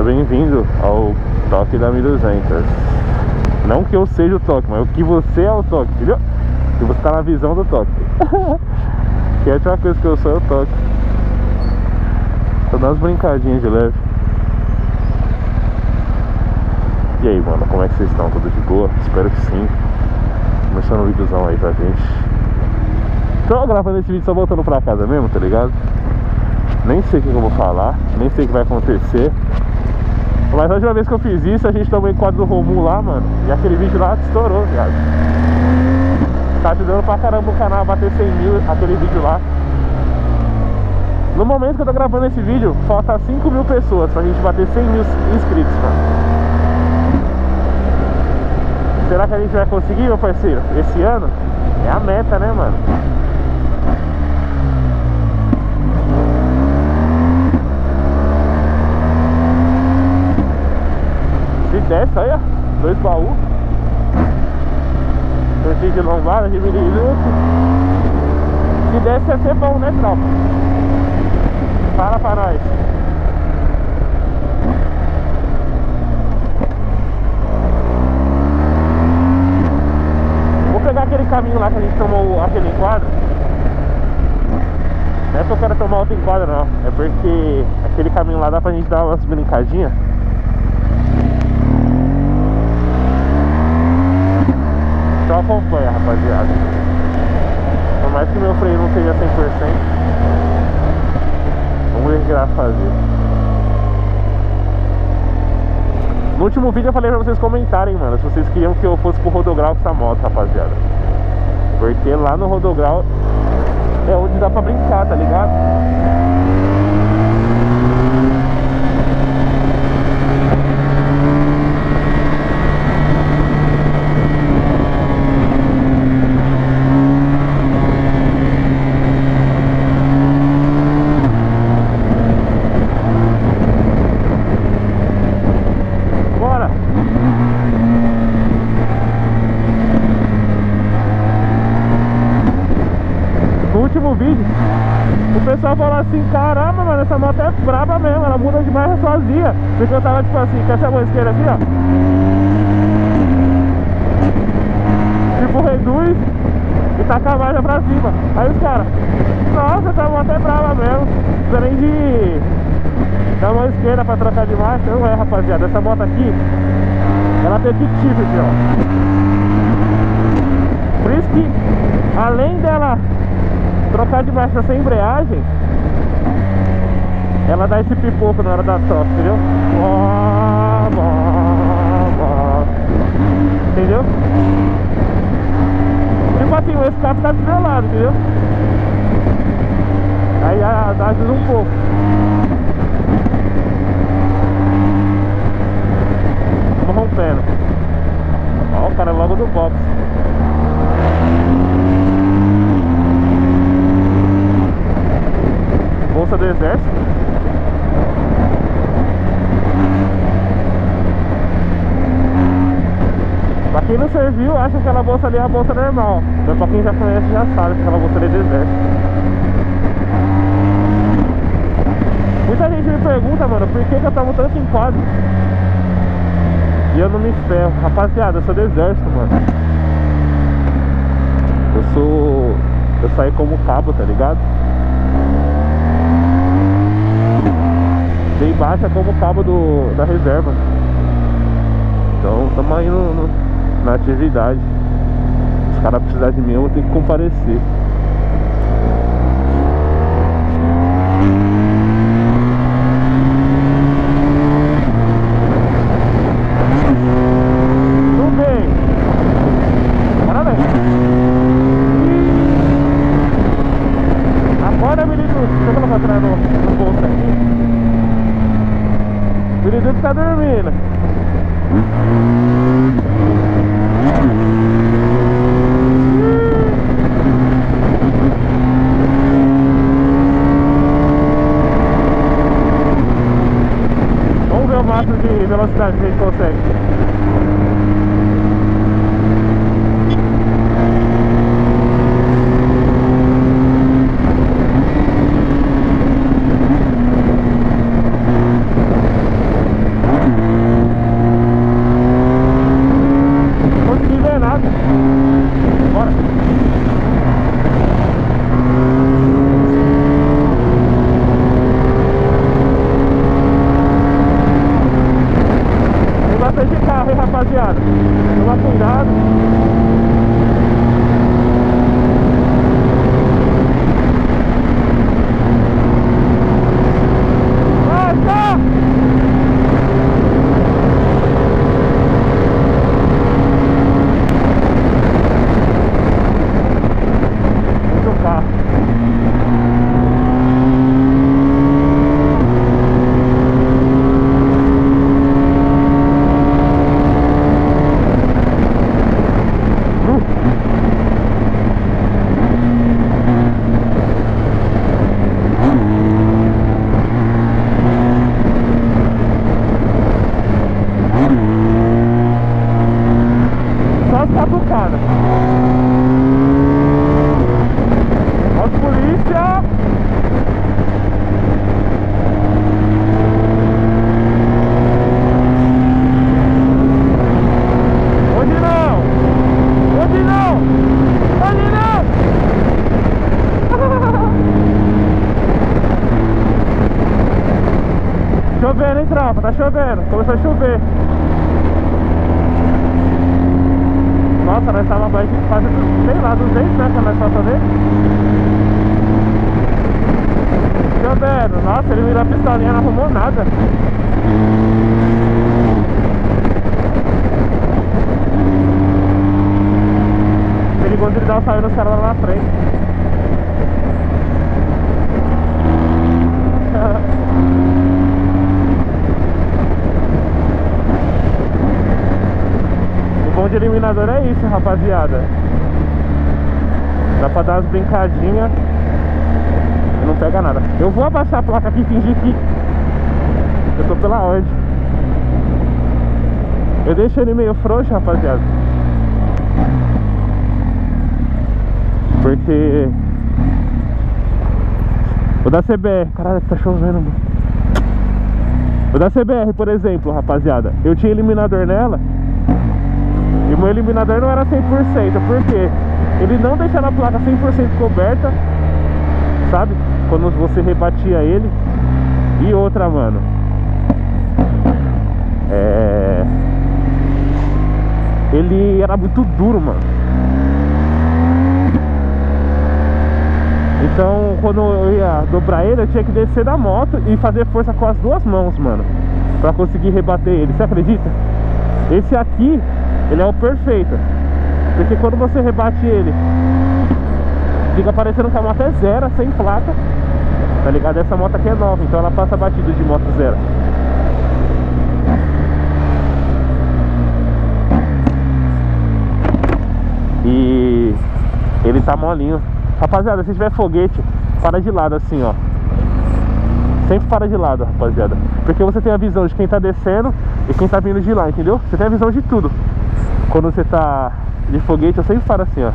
bem-vindo ao Toque da 1200 Não que eu seja o toque, mas o que você é o toque, entendeu? Que você tá na visão do toque Que é a última coisa que eu sou é o toque Tô dando umas brincadinhas de leve E aí, mano, como é que vocês estão? Tudo de boa? Espero que sim Começando um videozão aí pra gente Tô gravando esse vídeo só voltando pra casa mesmo, tá ligado? Nem sei o que eu vou falar, nem sei o que vai acontecer Mas a última vez que eu fiz isso, a gente tomou em quadro do Romulo lá, mano E aquele vídeo lá estourou, viado Tá ajudando pra caramba o canal a bater 100 mil, aquele vídeo lá No momento que eu tô gravando esse vídeo, falta 5 mil pessoas pra gente bater 100 mil inscritos, mano Será que a gente vai conseguir, meu parceiro? Esse ano? É a meta, né, mano? Desce, olha, dois baús. Tortinho de lombada, de minuto. Se desce ia ser bom, né, tropa? Fala pra nós. Vou pegar aquele caminho lá que a gente tomou aquele enquadro. Não é que eu quero tomar outro enquadro não, é porque aquele caminho lá dá pra gente dar umas brincadinhas acompanha, rapaziada. Por mais que meu freio não seja 100%, vamos ver o que fazer. No último vídeo eu falei pra vocês comentarem, mano, se vocês queriam que eu fosse pro rodograu com essa moto, rapaziada. Porque lá no rodograu é onde dá pra brincar, tá ligado? Pessoal falou assim, caramba, mano, essa moto é braba mesmo, ela muda demais sozinha. Porque eu tava tipo assim, com essa mão esquerda assim, ó. Tipo, reduz e taca a marcha pra cima. Aí os caras, nossa, essa moto é brava mesmo. Nem de da mão esquerda pra trocar de marcha. Não é, rapaziada, essa moto aqui, ela tem kick shift, ó. Por isso que, além dela trocar de marcha sem embreagem ela dá esse pipoco na hora da troca, entendeu? Entendeu? Tipo assim, o escape tá do meu lado, entendeu? Aí ajuda um pouco Vamos rompendo Ó, o cara é logo do box Bolsa do exército Pra quem não serviu, acha que aquela bolsa ali é a bolsa normal. Mas pra quem já conhece já sabe que aquela bolsa ali é do exército Muita gente me pergunta, mano, por que, que eu tomo tanto enquadro? E eu não me ferro. Rapaziada, eu sou do exército, mano. Eu sou... Eu saí como cabo, tá ligado? Dei baixa como cabo do, da reserva. Então estamos aí no, no, na atividade. Os caras precisarem de mim eu vou ter que comparecer. Tá dormindo. Vamos ver o máximo de velocidade que a gente consegue. rapaziada. Toma cuidado. Hein, tropa? Tá chovendo. Começou a chover. Nossa, nós tava mais de quase, sei lá, 200 né, quando nós passamos dele. Chovendo. Nossa, ele virou a pistolinha, não arrumou nada. Perigoso ele dar um sair no celular lá na frente. Eliminador é isso, rapaziada. Dá pra dar umas brincadinhas não pega nada. Eu vou abaixar a placa aqui e fingir que eu tô pela onde. Eu deixo ele meio frouxo, rapaziada. Porque o da CBR, caralho, tá chovendo, mano. O da CBR, por exemplo, rapaziada, eu tinha eliminador nela e meu eliminador não era 100%, porque ele não deixava a placa 100% coberta, sabe? Quando você rebatia ele. E outra, mano. É. Ele era muito duro, mano. Então, quando eu ia dobrar ele, eu tinha que descer da moto e fazer força com as duas mãos, mano. Pra conseguir rebater ele. Você acredita? Esse aqui, ele é o perfeito. Porque quando você rebate ele, fica parecendo que a moto é zero, sem placa. Tá ligado? Essa moto aqui é nova, então ela passa batido de moto zero. E ele tá molinho. Rapaziada, se tiver foguete, para de lado assim, ó. Sempre para de lado, rapaziada. Porque você tem a visão de quem tá descendo e quem tá vindo de lá, entendeu? Você tem a visão de tudo. Quando você tá de foguete, eu sempre paro assim, ó.